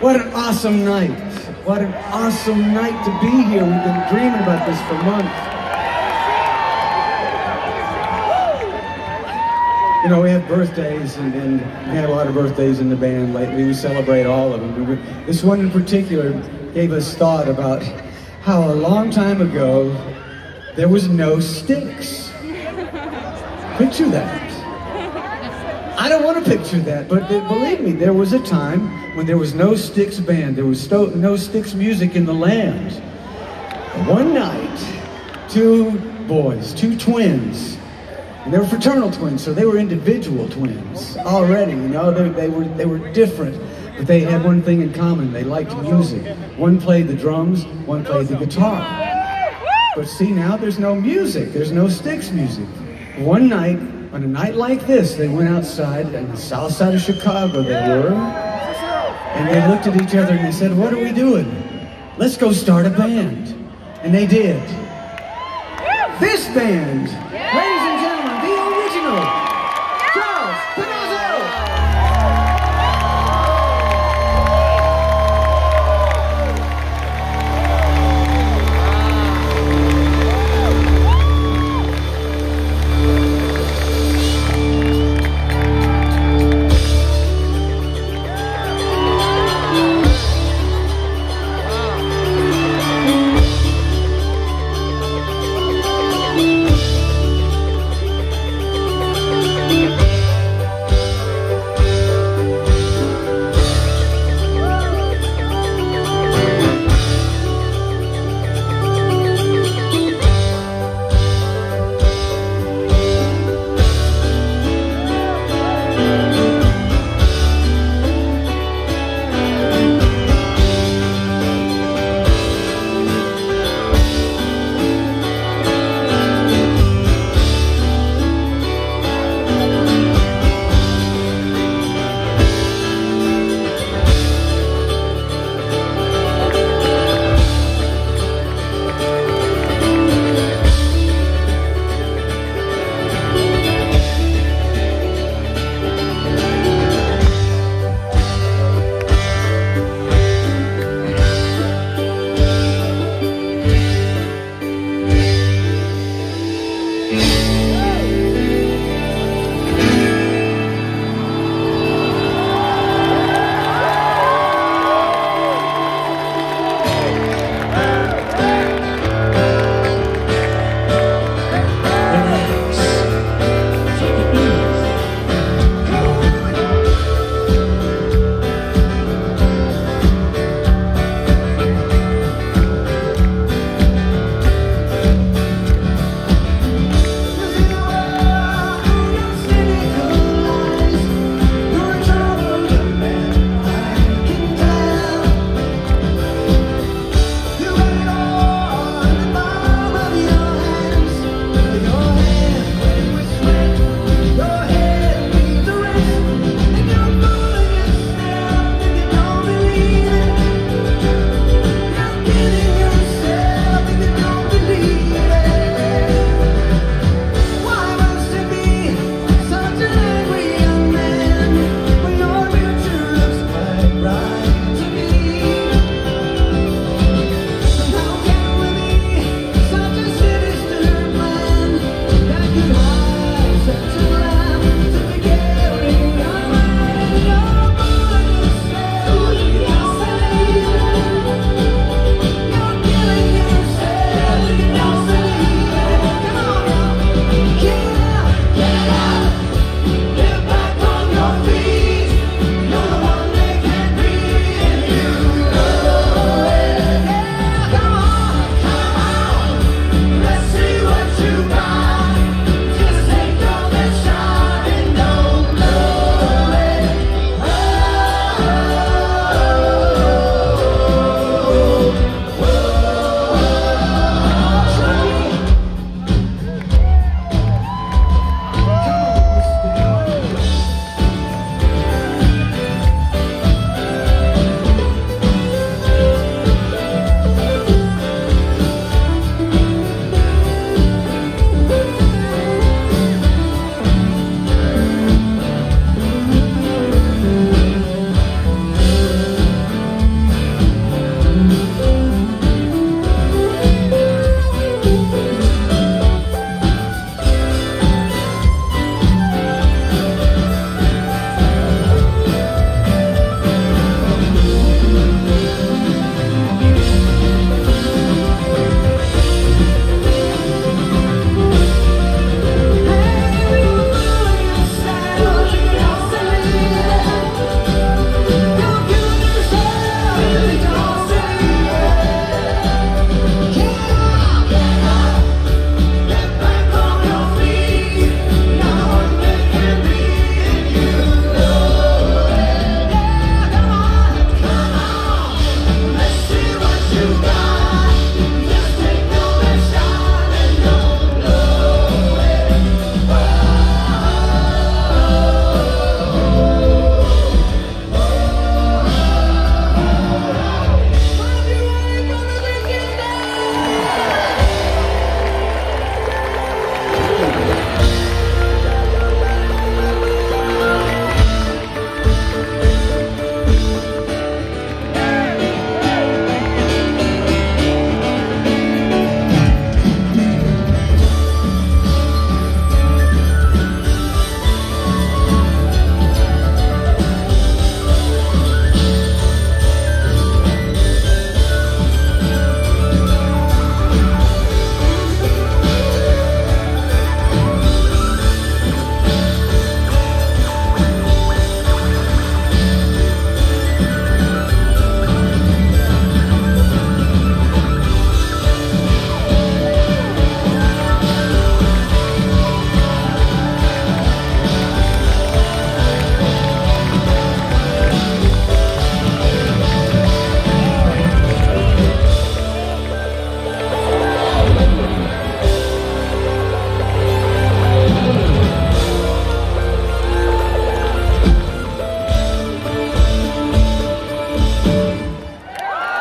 What an awesome night. What an awesome night to be here. We've been dreaming about this for months. You know, we have birthdays, and, and we had a lot of birthdays in the band lately. We celebrate all of them. We, this one in particular gave us thought about how a long time ago there was no Styx. Picture that. I don't want to picture that, but believe me, there was a time when there was no Styx band, there was no Styx music in the land. One night, two boys, two twins, and they were fraternal twins, so they were individual twins already. You know, they, they were they were different, but they had one thing in common: they liked music. One played the drums, one played the guitar. But see, now there's no music. There's no Styx music. One night, on a night like this, they went outside on the south side of Chicago. They were, and they looked at each other and they said, "What are we doing? Let's go start a band." And they did. This band